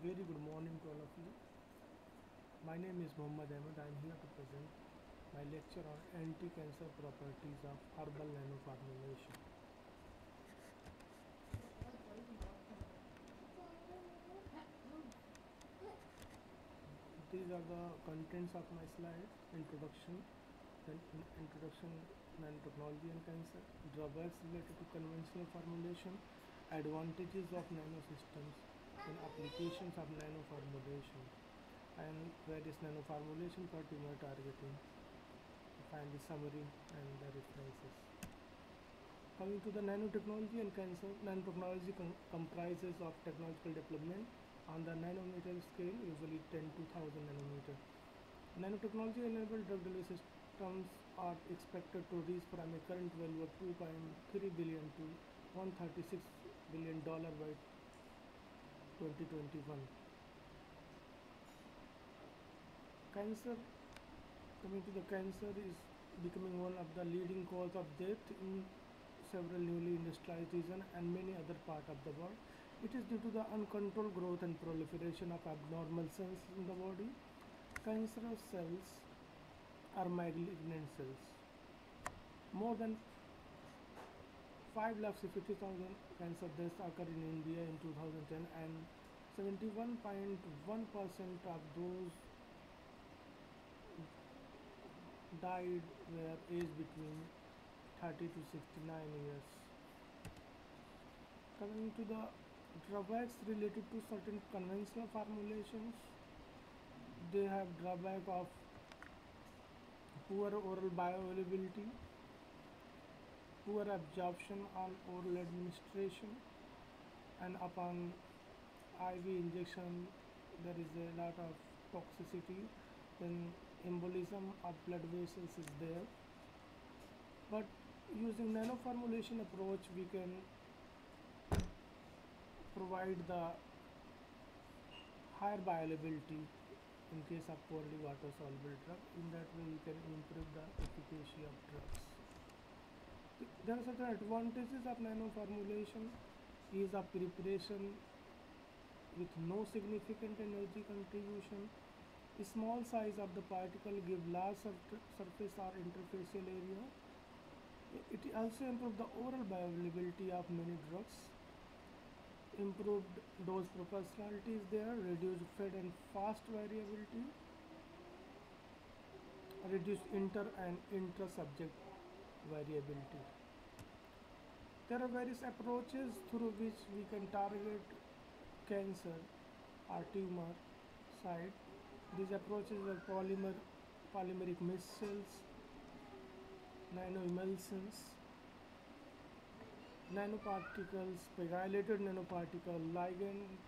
Very good morning to all of you. My name is Mohammad Ahmad. I am here to present my lecture on anti-cancer properties of herbal nanoformulation. These are the contents of my slide. Introduction, then introduction nanotechnology and cancer, drawbacks related to conventional formulation, advantages of nanosystems, and applications of nanoformulation, and various nanoformulation for tumor targeting. Find the summary and the references. Coming to the nanotechnology and cancer, nanotechnology com- comprises of technological development on the nanometer scale, usually 10 to 1000 nanometer. Nanotechnology enabled drug delivery systems are expected to reach from a current value of 2.3 billion to 136 billion dollar by 2021. Cancer, coming to the cancer, is becoming one of the leading cause of death in several newly industrialized regions and many other parts of the world. It is due to the uncontrolled growth and proliferation of abnormal cells in the body. Cancerous cells are malignant cells. More than 5 lakh 50,000 cancer deaths occurred in India in 2010 and 71.1% of those died were aged between 30 to 69 years. Coming to the drawbacks related to certain conventional formulations, they have drawback of poor oral bioavailability, poor absorption on oral administration, and upon IV injection there is a lot of toxicity. Then embolism of blood vessels is there. But using nanoformulation approach, we can provide the higher bioavailability in case of poorly water soluble drug. In that way, we can improve the efficacy of drugs. There are certain advantages of nanoformulation. Ease of preparation with no significant energy contribution. The small size of the particle give large sur- surface or interfacial area. It also improve the oral bioavailability of many drugs. Improved dose proportionality is there, reduced fed and fast variability, reduced inter and intra-subject variability. There are various approaches through which we can target cancer or tumor site. These approaches are polymer, polymeric micelles, nanoemulsions, nanoparticles, pegylated nanoparticle, ligand,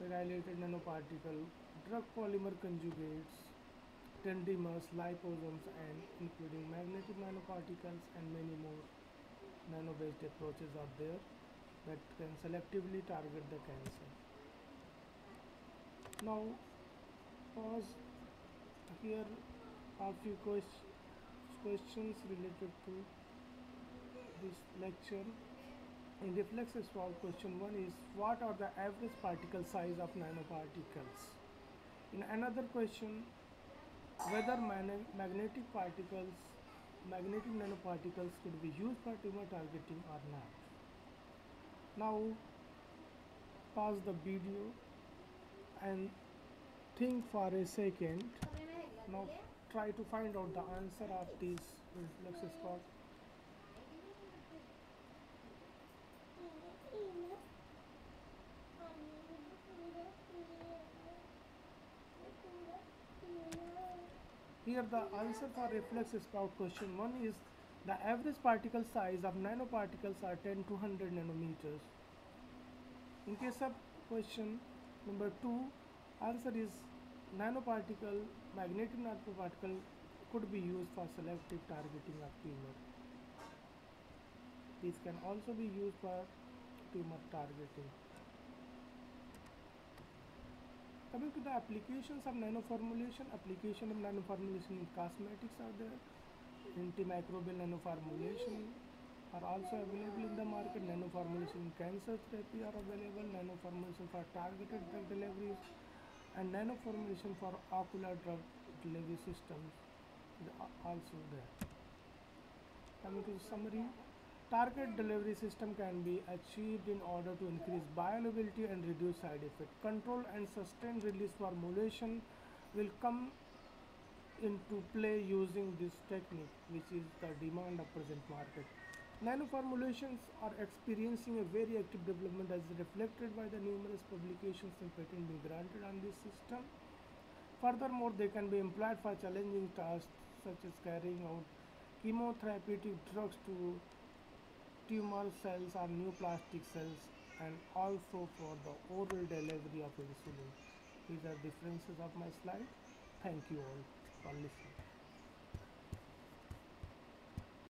pegylated nanoparticle, drug polymer conjugates, dendrimers, liposomes, and including magnetic nanoparticles and many more nano-based approaches are there that can selectively target the cancer. Now, pause here are few ques- questions related to this lecture. In reflexes solve question one is what are the average particle size of nanoparticles? In another question, whether magnetic particles, magnetic nanoparticles could be used for tumor targeting or not. Now, pause the video and think for a second. Now, try to find out the answer of these reflexes called Here the answer for reflex spout question 1 is the average particle size of nanoparticles are 10 to 100 nanometers. In case of question number 2, answer is nanoparticle, magnetic nanoparticle could be used for selective targeting of tumor. These can also be used for tumor targeting. Coming to the applications of nanoformulation, application of nanoformulation in cosmetics are there, antimicrobial nanoformulation, are also available in the market. Nanoformulation in cancer therapy are available. Nanoformulation for targeted drug deliveries and nanoformulation for ocular drug delivery systems also there. Coming to the summary, target delivery system can be achieved in order to increase bioavailability and reduce side effect. Control and sustained release formulation will come into play using this technique, which is the demand of present market. Nanoformulations are experiencing a very active development as reflected by the numerous publications and patents being granted on this system. Furthermore, they can be employed for challenging tasks such as carrying out chemotherapeutic drugs to tumor cells are neoplastic cells and also for the oral delivery of insulin. These are differences of my slide. Thank you all for listening.